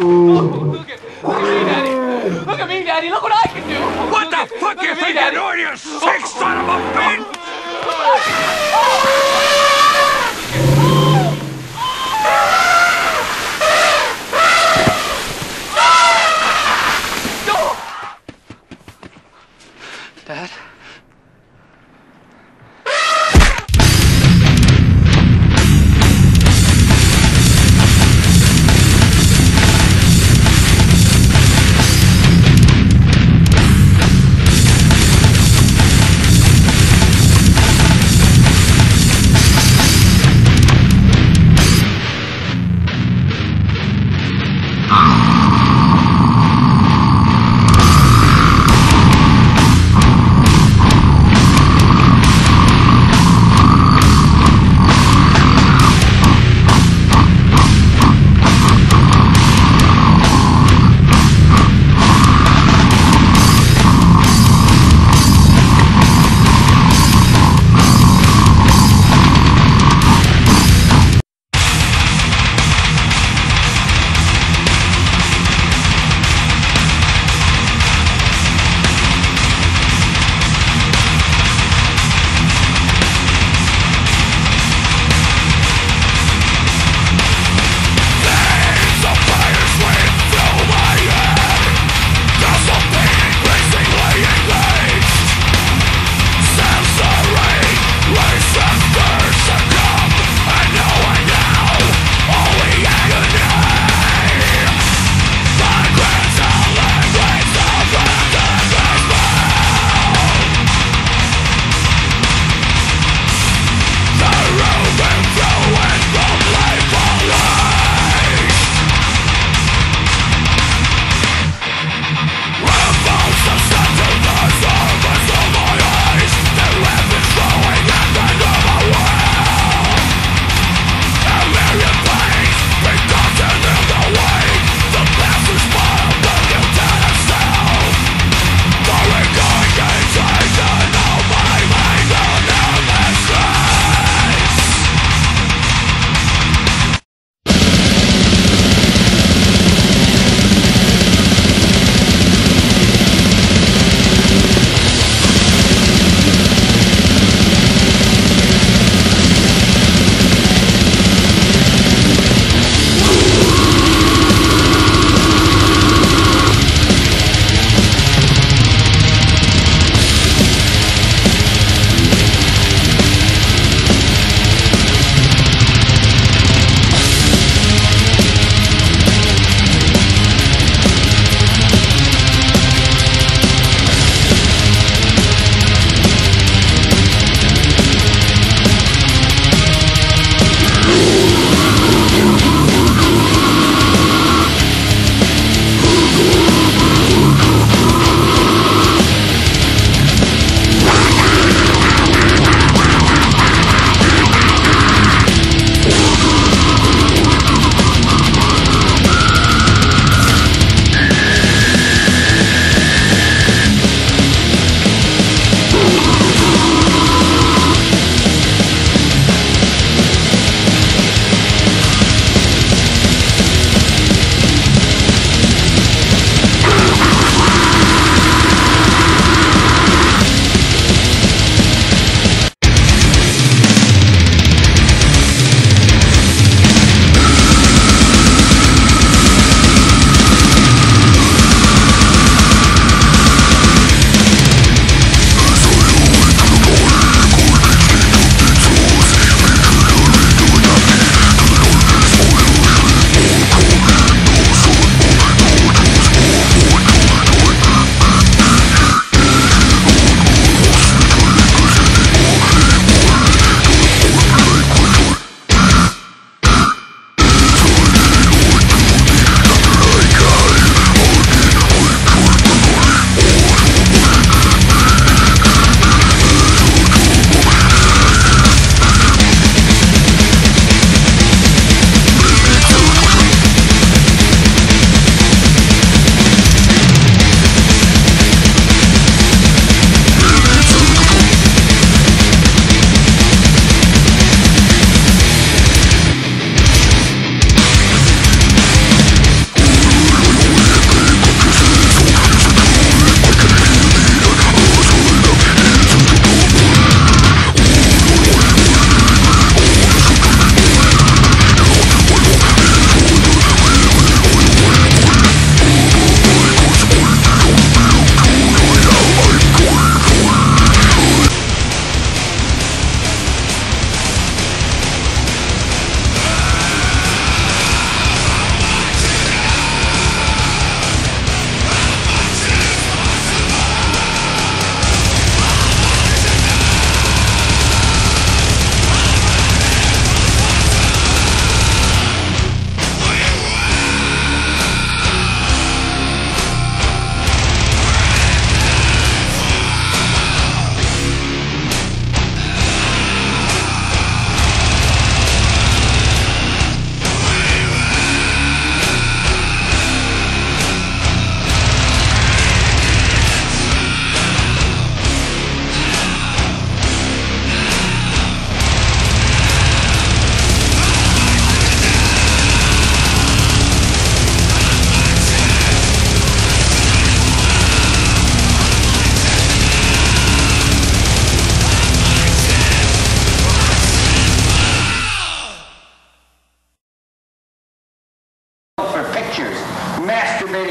Look at, look at me, Daddy. Look at me, Daddy. Look what I can do. What Look the at- fuck you me, think you're doing, you sick son of a bitch?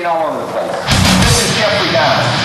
all over the place. This is Jeffrey Dahmer.